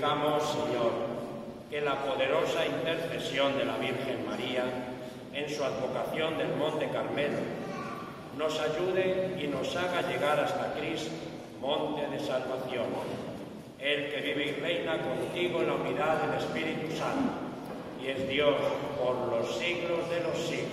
suplicamos, Señor, que la poderosa intercesión de la Virgen María en su advocación del Monte Carmelo nos ayude y nos haga llegar hasta Cristo, monte de salvación, el que vive y reina contigo en la unidad del Espíritu Santo y es Dios por los siglos de los siglos.